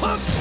はっ。